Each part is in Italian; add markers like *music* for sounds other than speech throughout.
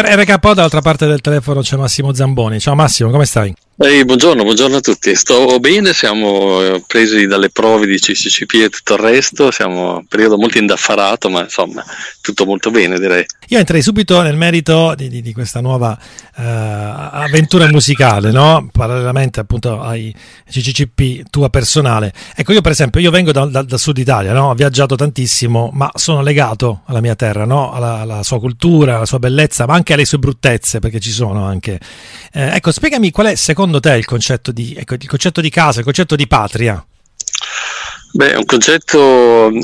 Per RKO dall'altra parte del telefono c'è Massimo Zamboni. Ciao Massimo, come stai? Ehi, buongiorno, buongiorno a tutti. Sto bene, siamo eh, presi dalle prove di CCCP e tutto il resto, siamo in un periodo molto indaffarato, ma insomma tutto molto bene direi. Io entrerei subito nel merito di, di, di questa nuova uh, avventura musicale, no? parallelamente appunto ai CCCP tua personale. Ecco, io per esempio, io vengo dal da, da sud Italia, no? ho viaggiato tantissimo, ma sono legato alla mia terra, no? alla, alla, sua cultura, alla sua bellezza, ma anche alle sue bruttezze, perché ci sono anche. Eh, ecco, spiegami qual è secondo secondo te il concetto di, ecco, il concetto di casa, il concetto di patria? Beh, un concetto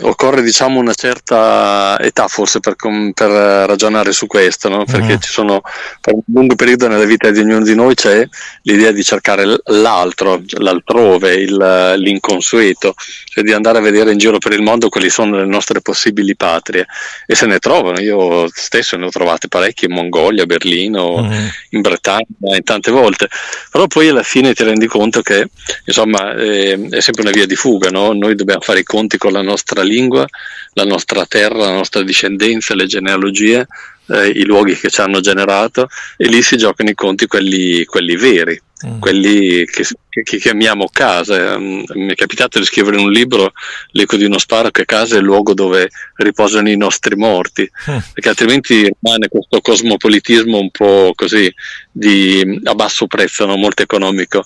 occorre diciamo una certa età forse per, per ragionare su questo, no? perché mm. ci sono per un lungo periodo nella vita di ognuno di noi c'è l'idea di cercare l'altro, l'altrove, il, l'inconsueto, cioè di andare a vedere in giro per il mondo quali sono le nostre possibili patrie e se ne trovano, io stesso ne ho trovate parecchie in Mongolia, a Berlino, mm. in Bretagna, in tante volte, però poi alla fine ti rendi conto che insomma eh, è sempre una via di fuga, no? noi noi dobbiamo fare i conti con la nostra lingua, la nostra terra, la nostra discendenza, le genealogie, eh, i luoghi che ci hanno generato e lì si giocano i conti quelli, quelli veri, mm. quelli che, che, chiamiamo casa. Mm, mi è capitato di scrivere un libro, L'eco di uno sparo, che casa è il luogo dove riposano i nostri morti, *laughs* mm. perché altrimenti rimane questo cosmopolitismo un po' così di, a basso prezzo, no? molto economico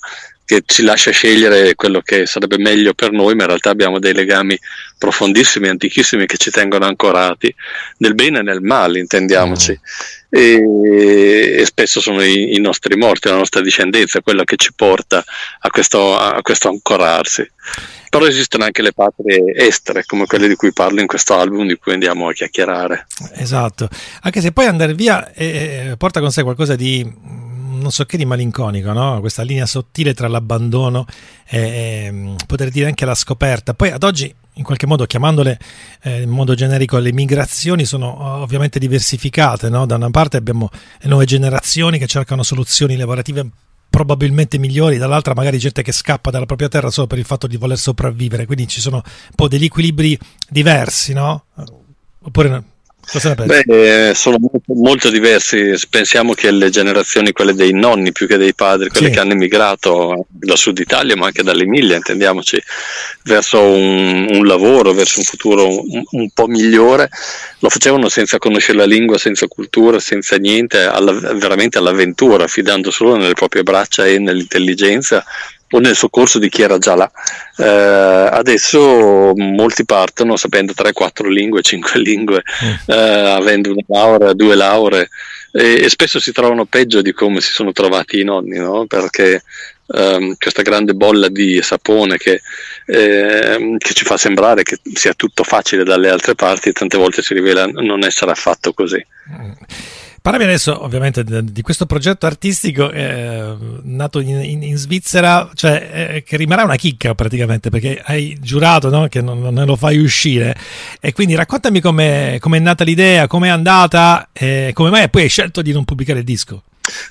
che ci lascia scegliere quello che sarebbe meglio per noi, ma in realtà abbiamo dei legami profondissimi, antichissimi che ci tengono ancorati nel bene e nel male, intendiamoci. E, e, spesso sono i, i, nostri morti, la nostra discendenza, quello che ci porta a questo, a questo ancorarsi. Però esistono anche le patrie estere, come quelle di cui parlo in questo album, di cui andiamo a chiacchierare. Esatto, anche se poi andare via eh, porta con sé qualcosa di non so che di malinconico, no? questa linea sottile tra l'abbandono e, e, poter dire anche la scoperta. Poi ad oggi, in qualche modo, chiamandole eh, in modo generico, le migrazioni sono ovviamente diversificate. No? Da una parte abbiamo le nuove generazioni che cercano soluzioni lavorative probabilmente migliori, dall'altra magari gente che scappa dalla propria terra solo per il fatto di voler sopravvivere, quindi ci sono un po' degli equilibri diversi, no? Oppure Beh, sono molto, molto, diversi. Pensiamo che le generazioni, quelle dei nonni più che dei padri, quelle sì. che hanno emigrato da Sud Italia, ma anche dall'Emilia, intendiamoci, verso un, un lavoro, verso un futuro un, un, po' migliore, lo facevano senza conoscere la lingua, senza cultura, senza niente, alla, veramente all'avventura, affidando solo nelle proprie braccia e nell'intelligenza o nel soccorso di chi era già là. Eh, adesso molti partono sapendo 3-4 lingue, 5 *laughs* lingue, mm. eh, avendo una laurea, due lauree e, e, spesso si trovano peggio di come si sono trovati i nonni, no? perché ehm, questa grande bolla di sapone che, eh, che, ci fa sembrare che sia tutto facile dalle altre parti tante volte si rivela non essere affatto così. Parlami adesso ovviamente di questo progetto artistico eh, nato in, in, in, Svizzera, cioè eh, che rimarrà una chicca praticamente perché hai giurato no? che non, non, lo fai uscire e quindi raccontami come è nata l'idea, come è andata e come mai poi hai scelto di non pubblicare il disco.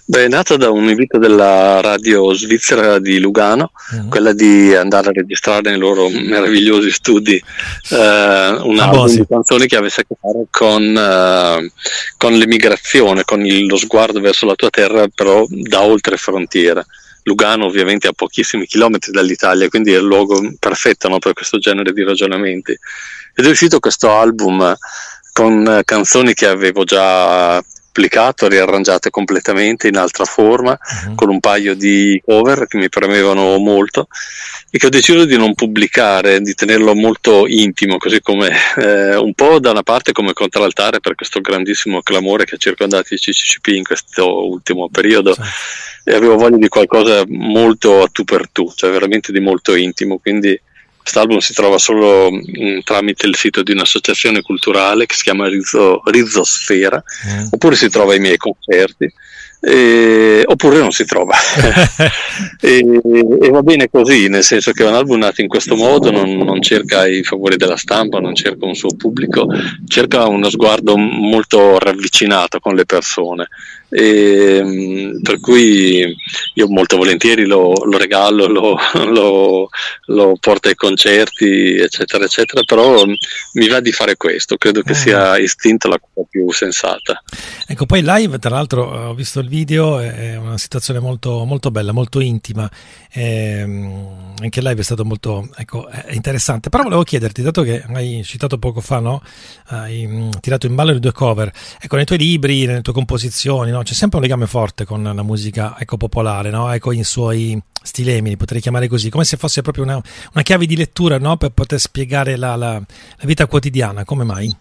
Beh, è nata da un invito della radio svizzera di Lugano, uh-huh. quella di andare a registrare nei loro meravigliosi studi eh, un album di canzoni che avesse a che fare con, eh, con l'emigrazione, con il, lo sguardo verso la tua terra, però da oltre frontiera. Lugano ovviamente a pochissimi chilometri dall'Italia, quindi è il luogo perfetto no, per questo genere di ragionamenti. Ed è uscito questo album con canzoni che avevo già duplicato, riarrangiate completamente in altra forma, uh-huh. con un paio di cover che mi premevano molto e che ho deciso di non pubblicare, di tenerlo molto intimo, così come eh, un po' da una parte come contraltare per questo grandissimo clamore che ha circondato i CCCP in questo ultimo periodo sì. e avevo voglia di qualcosa molto a tu per tu, cioè veramente di molto intimo, quindi Quest'album si trova solo mh, mm, tramite il sito di un'associazione culturale che si chiama Rizzo, Rizzosfera, mm. oppure si trova ai miei concerti. e, oppure non si trova. *laughs* e, e, va bene così, nel senso che un album nato in questo modo non, non, cerca i favori della stampa, non cerca un suo pubblico, cerca uno sguardo molto ravvicinato con le persone. E, mm, per cui io molto volentieri lo, lo regalo, lo, lo, lo, porto ai concerti, eccetera, eccetera, però mi va di fare questo, credo che mm. sia istinto la cosa più sensata. Ecco, poi live, tra l'altro, ho visto il video, è una situazione molto, molto bella, molto intima, ehm, anche live è stato molto ecco, interessante, però volevo chiederti, dato che hai citato poco fa, no? hai mm, tirato in ballo le due cover, ecco, nei tuoi libri, nelle tue composizioni, no? c'è sempre un legame forte con la musica ecco, popolare, no? ecco, i suoi stilemi, potrei chiamare così, come se fosse proprio una, una chiave di lettura no? per poter spiegare la, la, la vita quotidiana, come mai?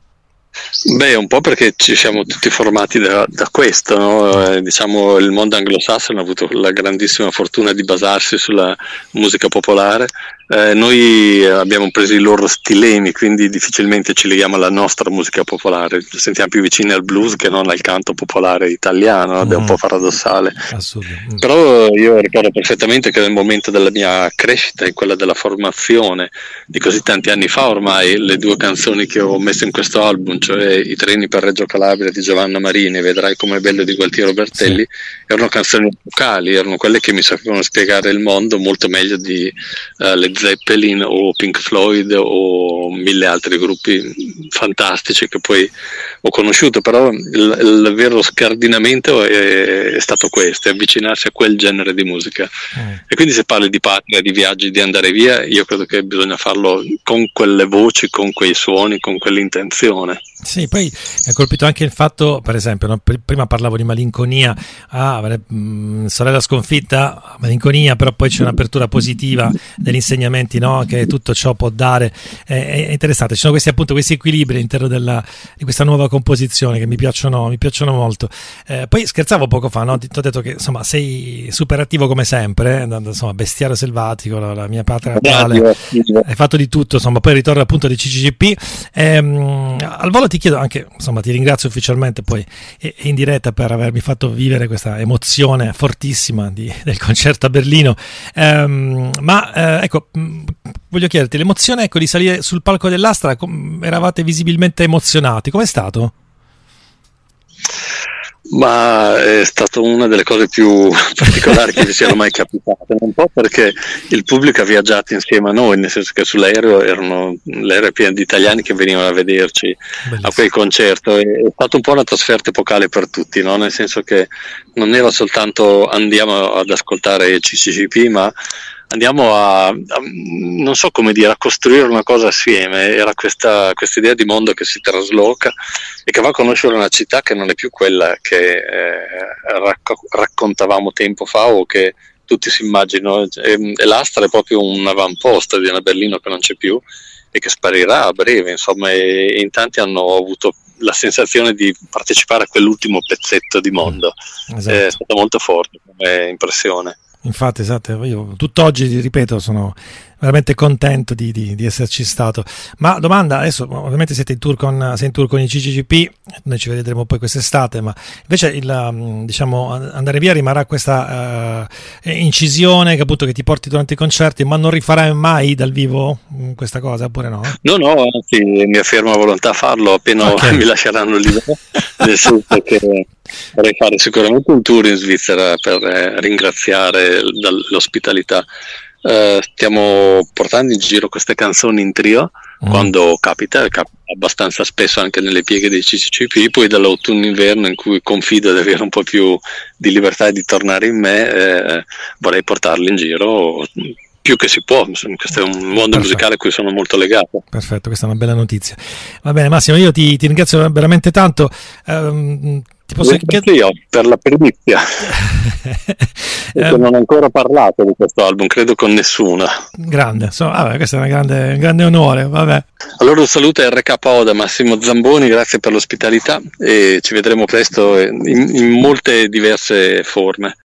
Beh, un po' perché ci siamo tutti formati da, da questo, no? eh, diciamo il mondo anglosassone ha avuto la grandissima fortuna di basarsi sulla musica popolare eh, noi abbiamo preso i loro stilemi, quindi difficilmente ci leghiamo alla nostra musica popolare, ci sentiamo più vicini al blues che non al canto popolare italiano, mm. è un po' paradossale. Mm. Però io ricordo perfettamente che nel momento della mia crescita e quella della formazione di così tanti anni fa ormai, le due canzoni che ho messo in questo album, cioè I treni per Reggio Calabria di Giovanna Marini, Vedrai com'è bello di Gualtiero Bertelli, sì. erano canzoni vocali, erano quelle che mi sapevano spiegare il mondo molto meglio di uh, le Zeppelin o Pink Floyd o mille altri gruppi fantastici che poi ho conosciuto, però il, il vero scardinamento è, è, stato questo, è avvicinarsi a quel genere di musica. Mm. E quindi se parli di patria, di viaggi, di andare via, io credo che bisogna farlo con quelle voci, con quei suoni, con quell'intenzione. Sì, poi mi ha colpito anche il fatto, per esempio, no? prima parlavo di malinconia, ah, mh, mm, sorella sconfitta, malinconia, però poi c'è un'apertura positiva degli insegnamenti no? che tutto ciò può dare. È, è, interessante, ci sono questi appunto questi equilibri all'interno della, di questa nuova composizione che mi piacciono, mi piacciono molto. Eh, poi scherzavo poco fa, no? ti ho detto che insomma sei super attivo come sempre, eh? insomma, bestiario selvatico, la, la mia patria natale, hai fatto di tutto, insomma, poi ritorno appunto di CCCP. Ehm, al volo ti chiedo anche, insomma, ti ringrazio ufficialmente poi in diretta per avermi fatto vivere questa emozione fortissima di, del concerto a Berlino. Um, ma eh, ecco, mm, voglio chiederti, l'emozione ecco, di salire sul palco dell'Astra, com- eravate visibilmente emozionati, com'è stato? Ma è stata una delle cose più *laughs* particolari che ci siano mai capitate, un po' perché il pubblico ha viaggiato insieme a noi, nel senso che sull'aereo erano l'aereo pieno di italiani che venivano a vederci Bellissimo. a quel concerto. È stata un po' una trasferta epocale per tutti, no? nel senso che non era soltanto andiamo ad ascoltare CCCP, ma andiamo a, a, non so come dire, a costruire una cosa assieme. Era questa idea di mondo che si trasloca e che va a conoscere una città che non è più quella che eh, racco- raccontavamo tempo fa o che tutti si immaginano. E, e l'Astra è proprio un avamposto di una Berlino che non c'è più e che sparirà a breve, insomma, e, e in tanti hanno avuto la sensazione di partecipare a quell'ultimo pezzetto di mondo. Esatto. È stata molto forte come impressione. Infatti, esatto, io tutt'oggi, ripeto, sono veramente contento di, di, di, esserci stato. Ma domanda, adesso ovviamente siete in tour con, sei in tour con i CCCP, noi ci vedremo poi quest'estate, ma invece il, um, diciamo, andare via rimarrà questa uh, incisione che appunto che ti porti durante i concerti, ma non rifarai mai dal vivo mm, questa cosa, oppure no? No, no, anzi, mi affermo la volontà a farlo appena okay. *laughs* mi lasceranno libero, nel senso che vorrei fare sicuramente un tour in Svizzera per eh, ringraziare l'ospitalità eh, stiamo portando in giro queste canzoni in trio mm. quando capita, capita abbastanza spesso anche nelle pieghe dei CCCP, poi dall'autunno-inverno in cui confido di avere un po' più di libertà e di tornare in me, eh, vorrei portarli in giro più che si può, questo è un mondo Perfetto. musicale a cui sono molto legato. Perfetto, questa è una bella notizia. Va bene Massimo, io ti, ti ringrazio veramente tanto. Um, ti posso chiedere... io per la primizia. *laughs* eh, non ho ancora parlato di questo album, credo con nessuna. Grande, insomma, vabbè, questo è una grande, un grande onore. Vabbè. Allora un saluto a RKO da Massimo Zamboni, grazie per l'ospitalità e ci vedremo presto in, in molte diverse forme.